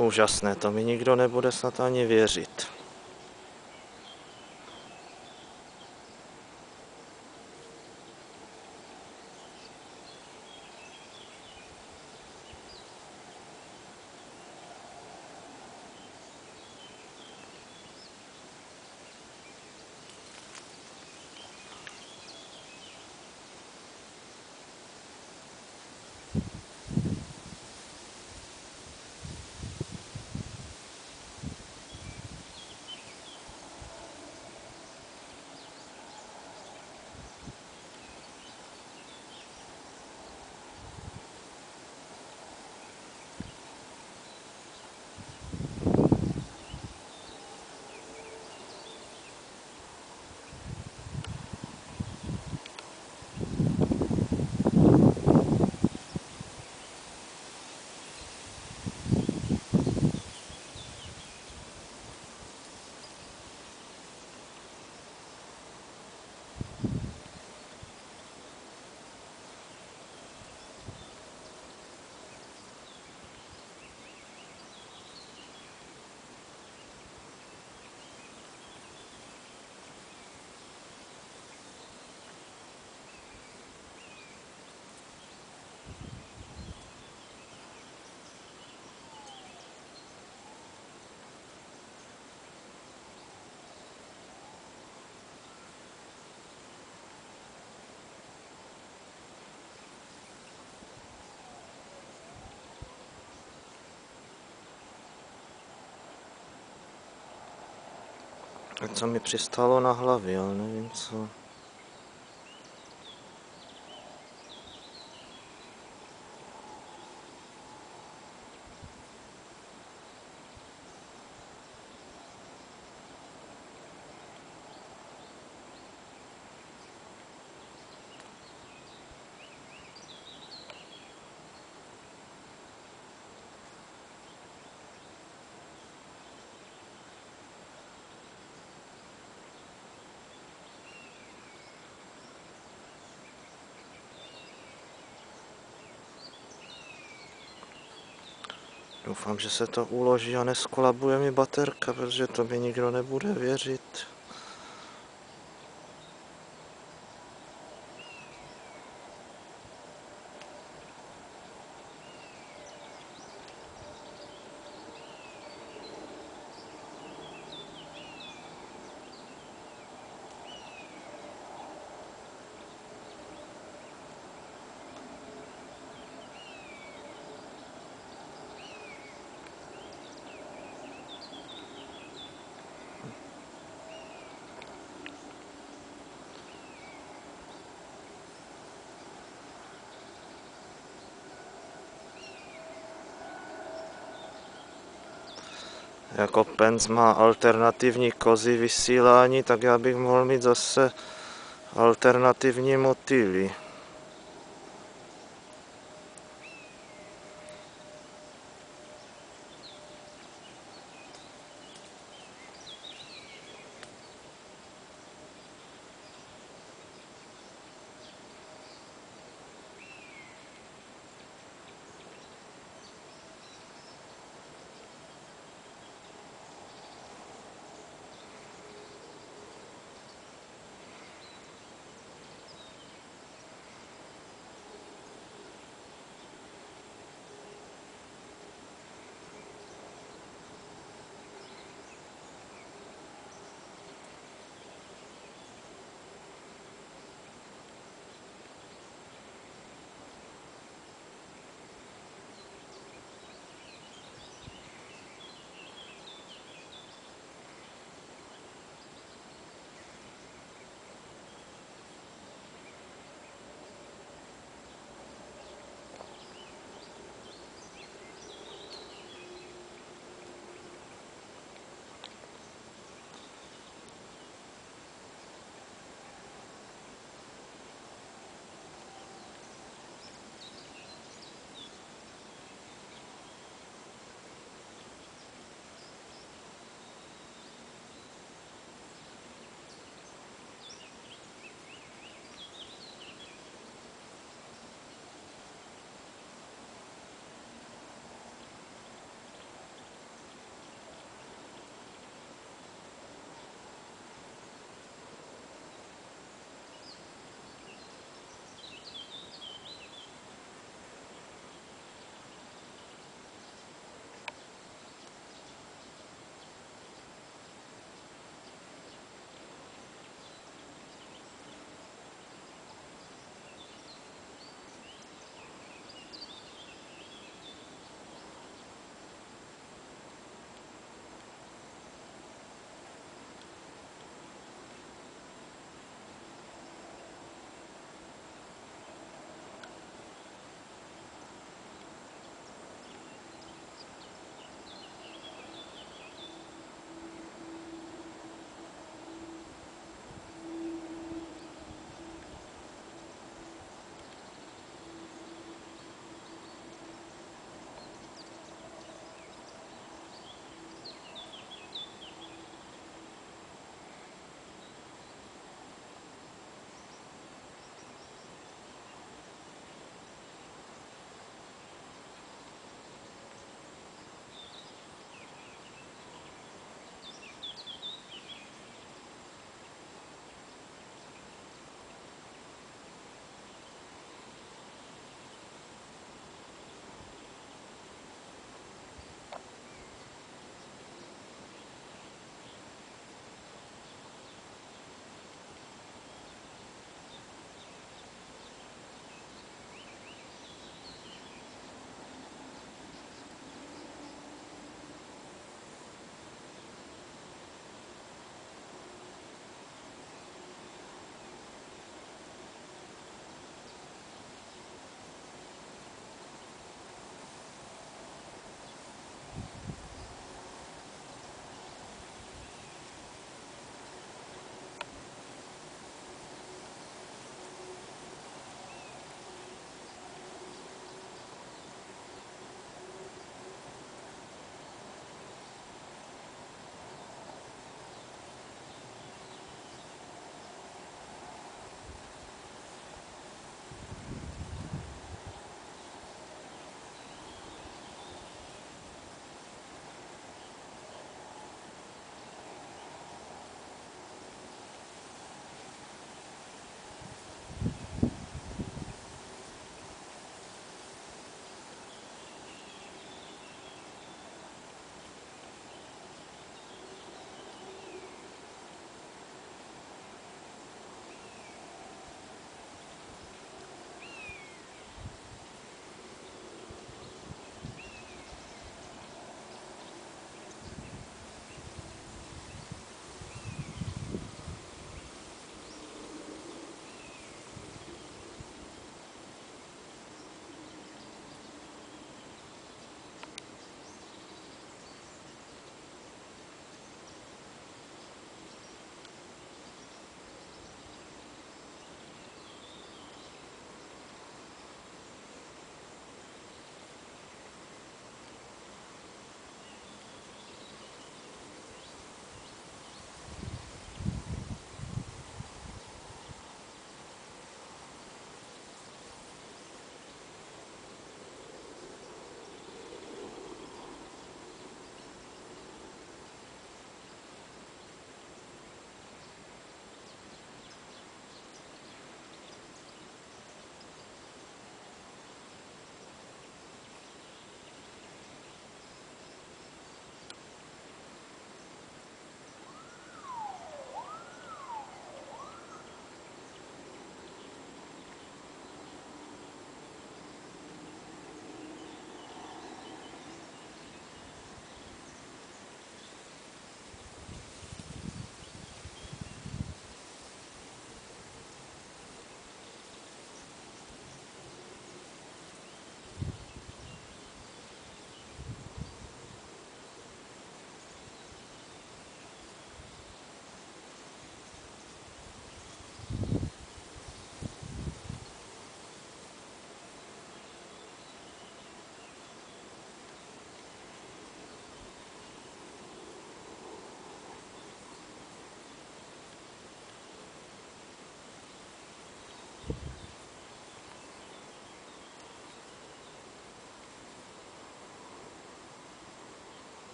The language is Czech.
Úžasné, to mi nikdo nebude snad ani věřit. Co mi přistálo na hlavě, ale nevím co. Doufám, že se to uloží a neskolabuje mi baterka, protože to mi nikdo nebude věřit. Jako Pens má alternativní kozy vysílání, tak já bych mohl mít zase alternativní motýly.